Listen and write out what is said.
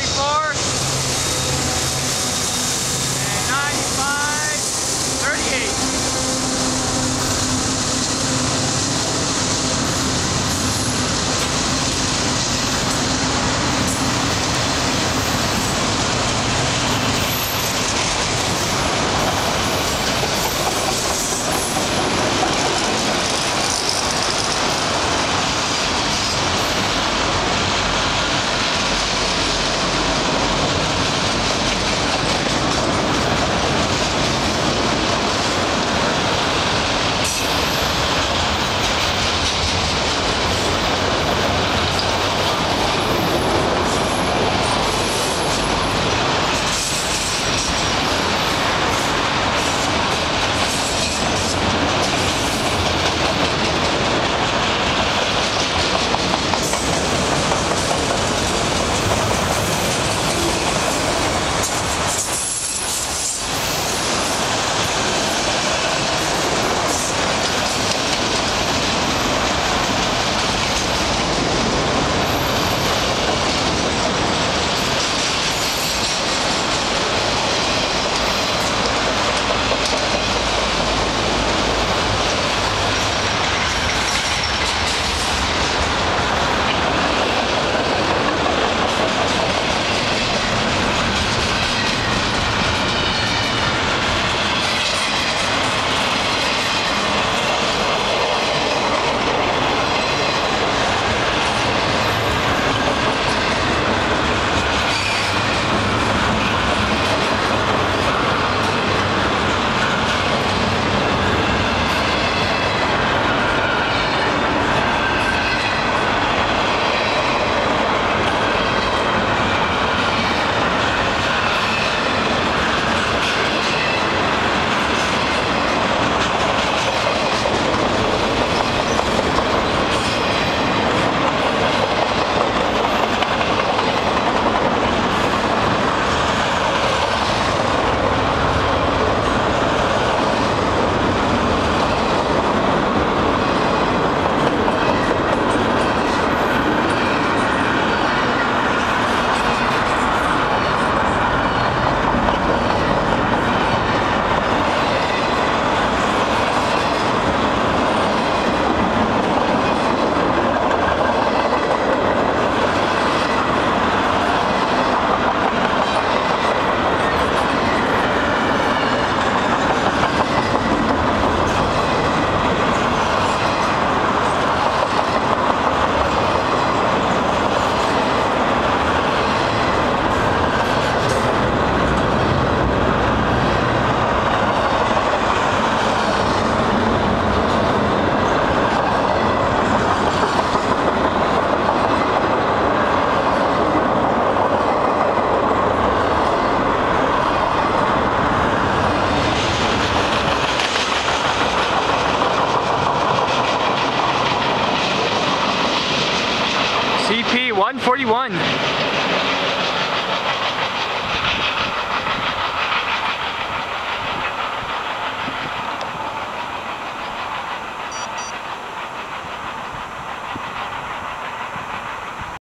44. CP 141.